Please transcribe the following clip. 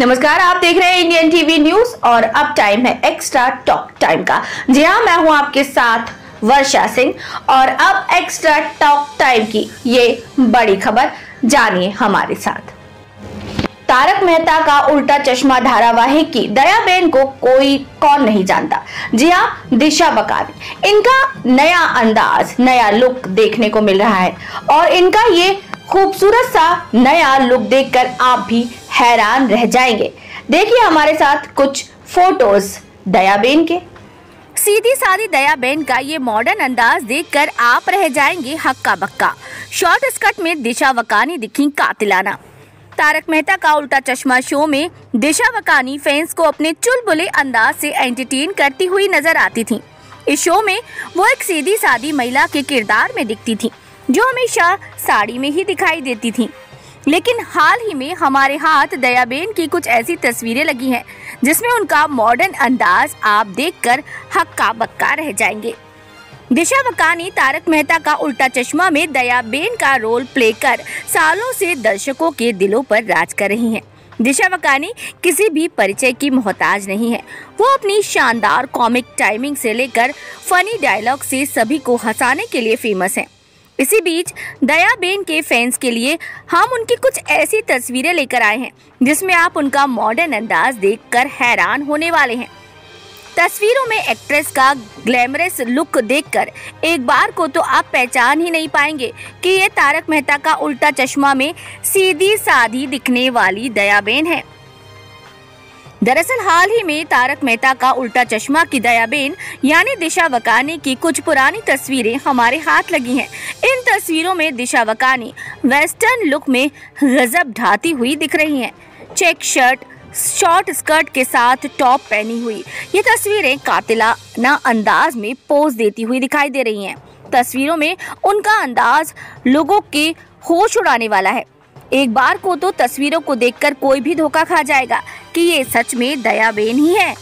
नमस्कार, आप देख रहे हैं इंडियन टीवी न्यूज़ और अब टाइम है एक्स्ट्रा टॉक टाइम का। जी हाँ मैं हूँ आपके साथ वर्षा सिंह और अब एक्स्ट्रा टॉक टाइम की ये बड़ी खबर जानिए हमारे साथ। तारक मेहता का उल्टा चश्मा धारावाहिक की दया बेन को कोई कौन नहीं जानता। जी हाँ दिशा बकानी इनका नया अंदाज, नया लुक देखने को मिल रहा है और इनका ये खूबसूरत सा नया लुक देखकर आप भी हैरान रह जाएँगे। देखिए हमारे साथ कुछ फ़ोटोज़ दयाबेन के। सीधी सादी दयाबेन का ये मॉडर्न अंदाज देखकर आप रह जाएँगे हक्का बक्का। शॉर्ट स्कर्ट में दिशा वकानी दिखी कातिलाना। तारक मेहता का उल्टा चश्मा शो में दिशा वकानी फैंस को अपने चुलबुले अंदाज से एंटरटेन करती हुई नज़र आती थी। इस शो में वो एक सीधी सादी महिला के किरदार में दिखती थी, जो हमेशा साड़ी में ही दिखाई देती थी। लेकिन हाल ही में हमारे हाथ दयाबेन की कुछ ऐसी तस्वीरें लगी हैं, जिसमें उनका मॉडर्न अंदाज आप देखकर हक्का बक्का रह जाएँगे दिशा वकानी तारक मेहता का उल्टा चश्मा में दयाबेन का रोल प्ले कर सालों से दर्शकों के दिलों पर राज कर रही हैं। दिशा वकानी किसी भी परिचय की मोहताज नहीं है वो अपनी शानदार कॉमिक टाइमिंग से लेकर फनी डायलॉग से सभी को हंसाने के लिए फ़ेमस हैं। इसी बीच दया बेन के फैंस के लिए हम उनकी कुछ ऐसी तस्वीरें लेकर आए हैं, जिसमें आप उनका मॉडर्न अंदाज देखकर हैरान होने वाले हैं। तस्वीरों में एक्ट्रेस का ग्लैमरस लुक देखकर एक बार को तो आप पहचान ही नहीं पाएँगे कि ये तारक मेहता का उल्टा चश्मा में सीधी साधी दिखने वाली दयाबेन है। दरअसल हाल ही में तारक मेहता का उल्टा चश्मा की दयाबेन, यानी दिशा वकानी की कुछ पुरानी तस्वीरें हमारे हाथ लगी हैं। इन तस्वीरों में दिशा वकानी वेस्टर्न लुक में गजब ढाती हुई दिख रही हैं। चेक शर्ट, शॉर्ट स्कर्ट के साथ टॉप पहनी हुई। ये तस्वीरें कातिलाना अंदाज में पोज देती हुई दिखाई दे रही हैं। तस्वीरों में उनका अंदाज लोगों के होश उड़ाने वाला है। एक बार को तो तस्वीरों को देखकर कोई भी धोखा खा जाएगा कि ये सच में दयाबेन ही है।